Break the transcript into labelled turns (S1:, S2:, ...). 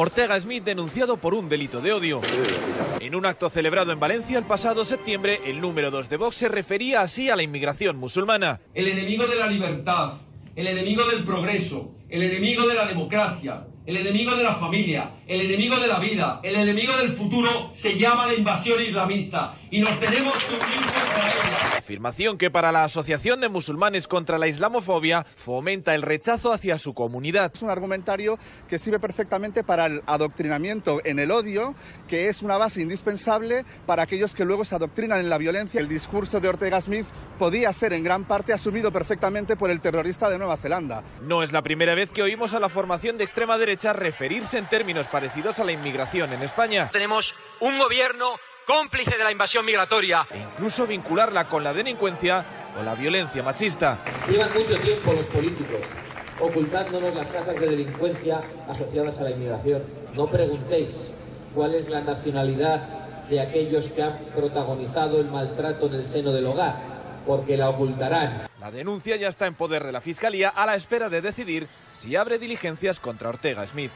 S1: Ortega Smith denunciado por un delito de odio. En un acto celebrado en Valencia el pasado septiembre, el número 2 de Vox se refería así a la inmigración musulmana.
S2: El enemigo de la libertad, el enemigo del progreso, el enemigo de la democracia, el enemigo de la familia, el enemigo de la vida, el enemigo del futuro se llama la invasión islamista y nos tenemos que unir contra ella.
S1: Afirmación que para la Asociación de Musulmanes contra la Islamofobia fomenta el rechazo hacia su comunidad.
S3: Es un argumentario que sirve perfectamente para el adoctrinamiento en el odio, que es una base indispensable para aquellos que luego se adoctrinan en la violencia. El discurso de Ortega Smith podía ser en gran parte asumido perfectamente por el terrorista de Nueva Zelanda.
S1: No es la primera vez que oímos a la formación de extrema derecha referirse en términos parecidos a la inmigración en España.
S4: Tenemos un gobierno cómplice de la invasión migratoria.
S1: E incluso vincularla con la delincuencia o la violencia machista.
S5: Llevan mucho tiempo los políticos ocultándonos las tasas de delincuencia asociadas a la inmigración. No preguntéis cuál es la nacionalidad de aquellos que han protagonizado el maltrato en el seno del hogar, porque la ocultarán.
S1: La denuncia ya está en poder de la Fiscalía a la espera de decidir si abre diligencias contra Ortega Smith.